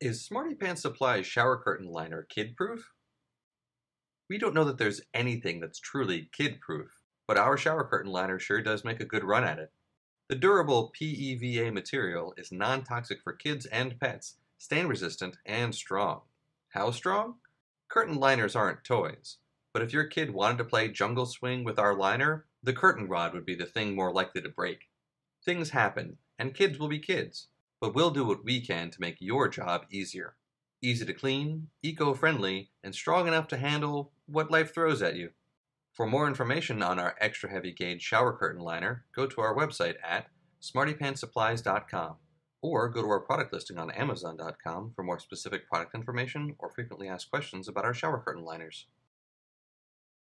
Is Smarty Pants Supplies shower curtain liner kid-proof? We don't know that there's anything that's truly kid-proof, but our shower curtain liner sure does make a good run at it. The durable PEVA material is non-toxic for kids and pets, stain-resistant, and strong. How strong? Curtain liners aren't toys, but if your kid wanted to play jungle swing with our liner, the curtain rod would be the thing more likely to break. Things happen, and kids will be kids but we'll do what we can to make your job easier. Easy to clean, eco-friendly, and strong enough to handle what life throws at you. For more information on our extra heavy gauge shower curtain liner, go to our website at smartypantssupplies.com or go to our product listing on amazon.com for more specific product information or frequently asked questions about our shower curtain liners.